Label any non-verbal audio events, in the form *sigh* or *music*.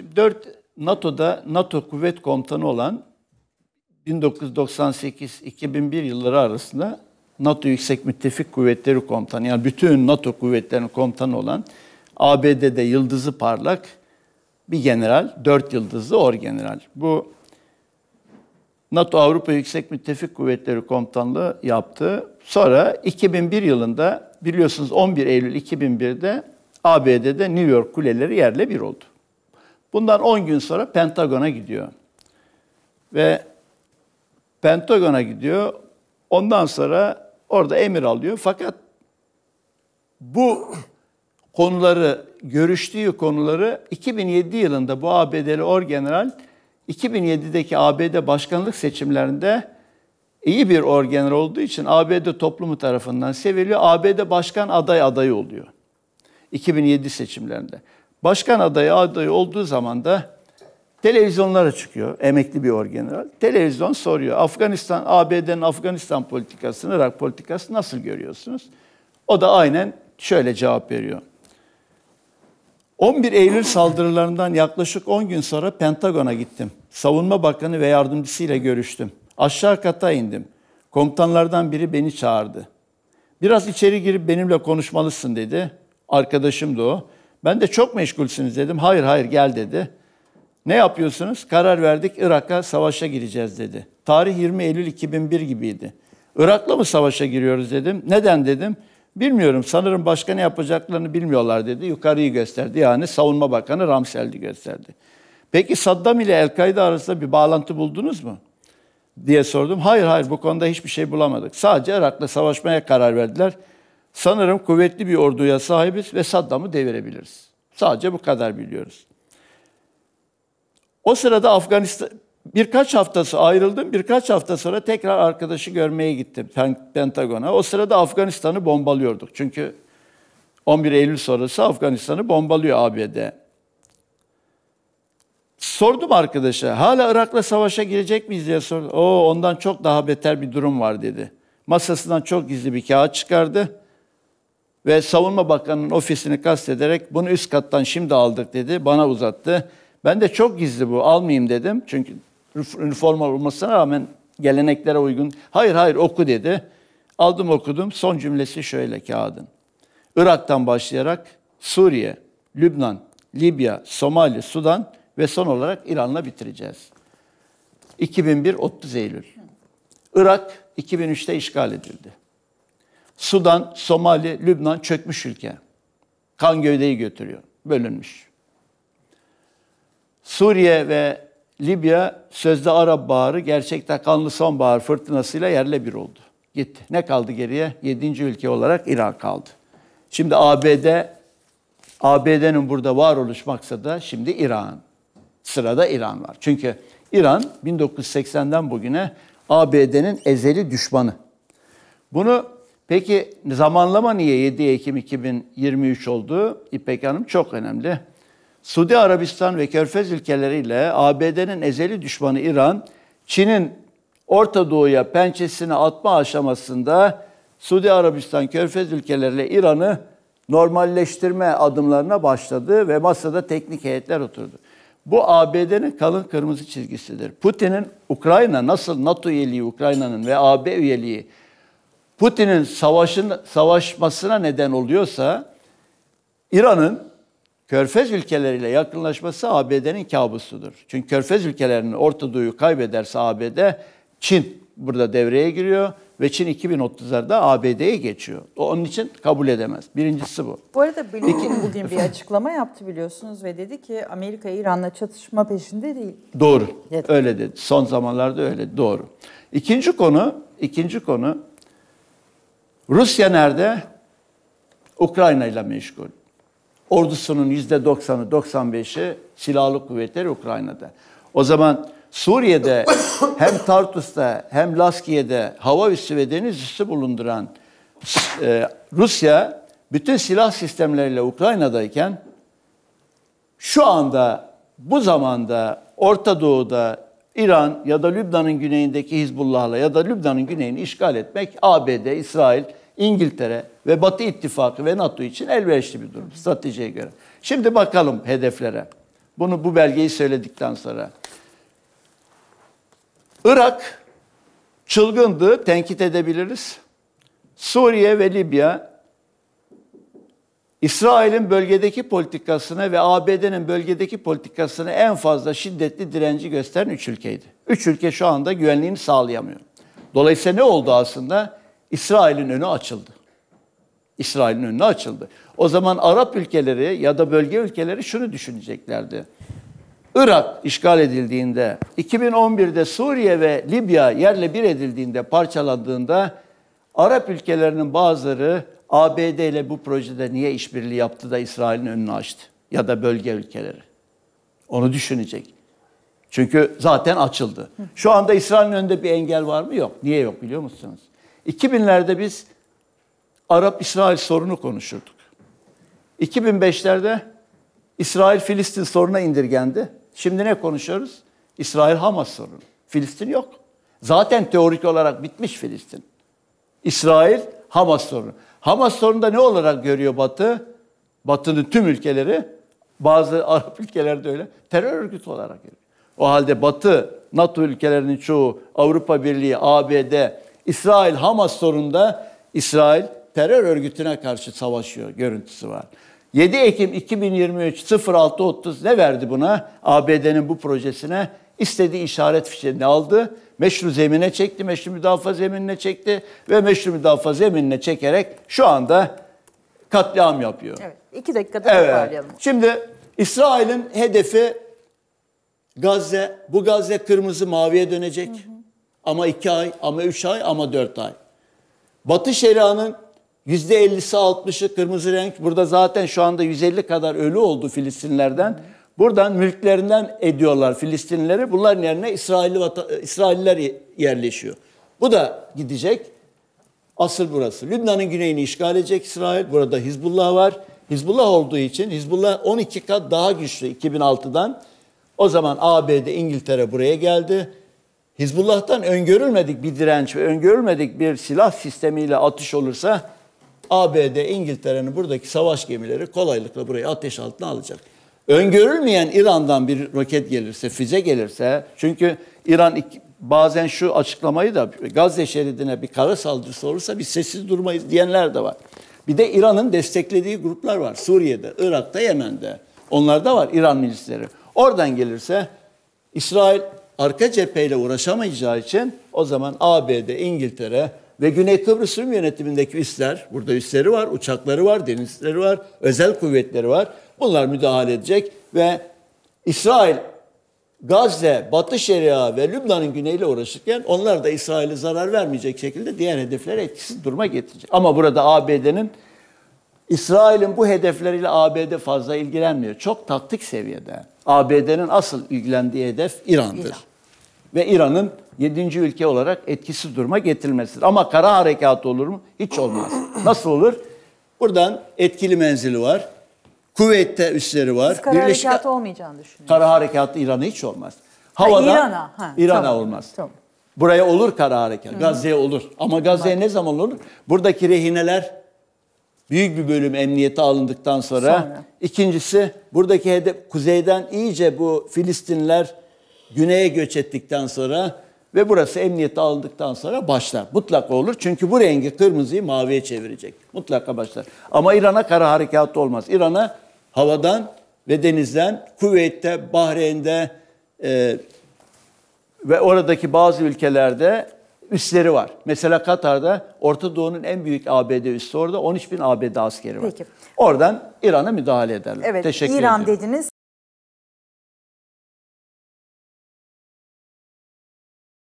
Şimdi 4 NATO'da NATO kuvvet komutanı olan 1998-2001 yılları arasında NATO Yüksek Müttefik Kuvvetleri Komutanı yani bütün NATO kuvvetlerinin komutanı olan ABD'de yıldızı parlak bir general, dört yıldızlı orgeneral. Bu NATO Avrupa Yüksek Müttefik Kuvvetleri Komutanlığı yaptı. Sonra 2001 yılında biliyorsunuz 11 Eylül 2001'de ABD'de New York kuleleri yerle bir oldu. Bundan 10 gün sonra Pentagon'a gidiyor. Ve Pentagon'a gidiyor. Ondan sonra orada emir alıyor. Fakat bu konuları, görüştüğü konuları 2007 yılında bu ABD'li orgeneral 2007'deki ABD başkanlık seçimlerinde iyi bir orgeneral olduğu için ABD toplumu tarafından seviliyor. ABD başkan aday adayı oluyor. 2007 seçimlerinde. Başkan adayı adayı olduğu zaman da televizyonlara çıkıyor. Emekli bir orgeneral. Televizyon soruyor. Afganistan, ABD'nin Afganistan politikasını, Irak politikası nasıl görüyorsunuz? O da aynen şöyle cevap veriyor. 11 Eylül saldırılarından yaklaşık 10 gün sonra Pentagon'a gittim. Savunma Bakanı ve yardımcısıyla görüştüm. Aşağı kata indim. Komutanlardan biri beni çağırdı. Biraz içeri girip benimle konuşmalısın dedi. Arkadaşım da o. Ben de çok meşgulsünüz dedim. Hayır hayır gel dedi. Ne yapıyorsunuz? Karar verdik Irak'a savaşa gireceğiz dedi. Tarih 20 Eylül 2001 gibiydi. Irak'la mı savaşa giriyoruz dedim. Neden dedim. Bilmiyorum sanırım başka ne yapacaklarını bilmiyorlar dedi. Yukarıyı gösterdi yani Savunma Bakanı Ramsel'di gösterdi. Peki Saddam ile El-Kaide arasında bir bağlantı buldunuz mu? diye sordum. Hayır hayır bu konuda hiçbir şey bulamadık. Sadece Irak'la savaşmaya karar verdiler. Sanırım kuvvetli bir orduya sahibiz ve Saddam'ı devirebiliriz. Sadece bu kadar biliyoruz. O sırada Afganistan birkaç haftası ayrıldım. Birkaç hafta sonra tekrar arkadaşı görmeye gittim Pentagon'a. O sırada Afganistan'ı bombalıyorduk. Çünkü 11 Eylül sonrası Afganistan'ı bombalıyor ABD. Sordum arkadaşa, hala Irak'la savaşa girecek miyiz diye sordum. O ondan çok daha beter bir durum var dedi. Masasından çok gizli bir kağıt çıkardı ve Savunma Bakanı'nın ofisini kastederek bunu üst kattan şimdi aldık dedi. Bana uzattı. Ben de çok gizli bu almayayım dedim. Çünkü üniforma olmasına rağmen geleneklere uygun. Hayır hayır oku dedi. Aldım okudum. Son cümlesi şöyle kağıdın. Irak'tan başlayarak Suriye, Lübnan, Libya, Somali, Sudan ve son olarak İran'la bitireceğiz. 2001 30 Eylül. Irak 2003'te işgal edildi. Sudan, Somali, Lübnan çökmüş ülke. Kan gövdeyi götürüyor. Bölünmüş. Suriye ve Libya sözde Arap Baharı gerçekte kanlı sonbahar fırtınasıyla yerle bir oldu. Gitti. Ne kaldı geriye? Yedinci ülke olarak İran kaldı. Şimdi ABD, ABD'nin burada varoluş maksadı şimdi İran. Sırada İran var. Çünkü İran 1980'den bugüne ABD'nin ezeli düşmanı. Bunu peki zamanlama niye 7 Ekim 2023 oldu? İpek Hanım çok önemli. Suudi Arabistan ve Körfez ülkeleriyle ABD'nin ezeli düşmanı İran, Çin'in Orta Doğu'ya pençesini atma aşamasında Suudi Arabistan, Körfez ülkeleriyle İran'ı normalleştirme adımlarına başladı ve masada teknik heyetler oturdu. Bu ABD'nin kalın kırmızı çizgisidir. Putin'in Ukrayna nasıl NATO üyeliği Ukrayna'nın ve AB üyeliği Putin'in savaşın savaşmasına neden oluyorsa İran'ın Körfez ülkeleriyle yakınlaşması ABD'nin kabusudur. Çünkü Körfez ülkelerinin Orta Doğu'yu kaybederse ABD, Çin burada devreye giriyor ve Çin 2030'larda ABD'ye geçiyor. Onun için kabul edemez. Birincisi bu. Bu arada Blinken bugün bir açıklama yaptı biliyorsunuz ve dedi ki Amerika İran'la çatışma peşinde değil. Doğru. Evet. Öyle dedi. Son zamanlarda öyle. Doğru. İkinci konu, ikinci konu Rusya nerede? Ukrayna ile meşgul. Ordusunun %90'ı, 95'i silahlı kuvvetleri Ukrayna'da. O zaman Suriye'de *coughs* hem Tartus'ta hem Laskiye'de hava üssü ve deniz üssü bulunduran e, Rusya bütün silah sistemleriyle Ukrayna'dayken şu anda bu zamanda Orta Doğu'da İran ya da Lübnan'ın güneyindeki Hizbullah'la ya da Lübnan'ın güneyini işgal etmek ABD, İsrail, İngiltere ve Batı İttifakı ve NATO için elverişli bir durum stratejiye göre. Şimdi bakalım hedeflere. Bunu bu belgeyi söyledikten sonra. Irak çılgındı, tenkit edebiliriz. Suriye ve Libya İsrail'in bölgedeki politikasına ve ABD'nin bölgedeki politikasına en fazla şiddetli direnci gösteren üç ülkeydi. Üç ülke şu anda güvenliğini sağlayamıyor. Dolayısıyla ne oldu aslında? İsrail'in önü açıldı. İsrail'in önüne açıldı. O zaman Arap ülkeleri ya da bölge ülkeleri şunu düşüneceklerdi. Irak işgal edildiğinde, 2011'de Suriye ve Libya yerle bir edildiğinde, parçalandığında Arap ülkelerinin bazıları ABD ile bu projede niye işbirliği yaptı da İsrail'in önünü açtı? Ya da bölge ülkeleri. Onu düşünecek. Çünkü zaten açıldı. Şu anda İsrail'in önünde bir engel var mı? Yok. Niye yok biliyor musunuz? 2000'lerde biz Arap-İsrail sorunu konuşurduk. 2005'lerde İsrail-Filistin soruna indirgendi. Şimdi ne konuşuyoruz? İsrail-Hamas sorunu. Filistin yok. Zaten teorik olarak bitmiş Filistin. İsrail, Hamas sorunu. Hamas sorunu ne olarak görüyor Batı? Batı'nın tüm ülkeleri, bazı *laughs* Arap ülkelerde öyle, terör örgütü olarak görüyor. O halde Batı, NATO ülkelerinin çoğu, Avrupa Birliği, ABD, İsrail, Hamas sorununda İsrail terör örgütüne karşı savaşıyor görüntüsü var. 7 Ekim 2023 06.30 ne verdi buna? ABD'nin bu projesine istediği işaret fişeğini aldı. Meşru zemine çekti, meşru müdafaa zeminine çekti ve meşru müdafaa zeminine çekerek şu anda katliam yapıyor. Evet. iki dakikada Evet. toparlayalım. Şimdi İsrail'in hedefi Gazze. Bu Gazze kırmızı maviye dönecek. Ama iki ay, ama üç ay, ama dört ay. Batı Şeria'nın yüzde ellisi altmışı kırmızı renk. Burada zaten şu anda 150 kadar ölü oldu Filistinlerden. Buradan mülklerinden ediyorlar Filistinlileri. Bunların yerine İsrailli İsrailliler yerleşiyor. Bu da gidecek. Asıl burası. Lübnan'ın güneyini işgal edecek İsrail. Burada Hizbullah var. Hizbullah olduğu için Hizbullah 12 kat daha güçlü 2006'dan. O zaman ABD, İngiltere buraya geldi. Hizbullah'tan öngörülmedik bir direnç ve öngörülmedik bir silah sistemiyle atış olursa ABD, İngiltere'nin buradaki savaş gemileri kolaylıkla burayı ateş altına alacak. Öngörülmeyen İran'dan bir roket gelirse, füze gelirse çünkü İran bazen şu açıklamayı da Gazze şeridine bir kara saldırısı olursa biz sessiz durmayız diyenler de var. Bir de İran'ın desteklediği gruplar var. Suriye'de, Irak'ta, Yemen'de. Onlarda var İran milisleri. Oradan gelirse İsrail arka cepheyle uğraşamayacağı için o zaman ABD, İngiltere ve Güney Kıbrıs Rum yönetimindeki üsler, burada üsleri var, uçakları var, denizleri var, özel kuvvetleri var. Bunlar müdahale edecek ve İsrail Gazze, Batı Şeria ve Lübnan'ın güneyiyle uğraşırken onlar da İsrail'e zarar vermeyecek şekilde diğer hedeflere etkisiz duruma getirecek. Ama burada ABD'nin İsrail'in bu hedefleriyle ABD fazla ilgilenmiyor. Çok taktik seviyede. ABD'nin asıl ilgilendiği hedef İran'dır. İran. Ve İran'ın 7. ülke olarak etkisiz duruma getirilmesidir. Ama kara harekatı olur mu? Hiç olmaz. Nasıl olur? Buradan etkili menzili var. Kuveyt'te üsleri var. Siz kara Birleşik- harekatı olmayacağını düşünüyorsunuz. Kara harekatı İran'a hiç olmaz. Havada İran'a, ha, İran'a tamam, olmaz. tamam. Buraya olur kara harekat. Gazze'ye olur. Ama Gazze'ye ne zaman olur? Buradaki rehineler büyük bir bölüm emniyete alındıktan sonra, Sonra. ikincisi buradaki hedef kuzeyden iyice bu Filistinler güneye göç ettikten sonra ve burası emniyete alındıktan sonra başlar. Mutlaka olur. Çünkü bu rengi kırmızıyı maviye çevirecek. Mutlaka başlar. Ama İran'a kara harekatı olmaz. İran'a havadan ve denizden Kuveyt'te, Bahreyn'de e, ve oradaki bazı ülkelerde üsleri var. Mesela Katar'da Orta Doğu'nun en büyük ABD üssü orada 13 bin ABD askeri var. Peki. Oradan İran'a müdahale ederler. Evet, Teşekkür İran ediyorum. dediniz.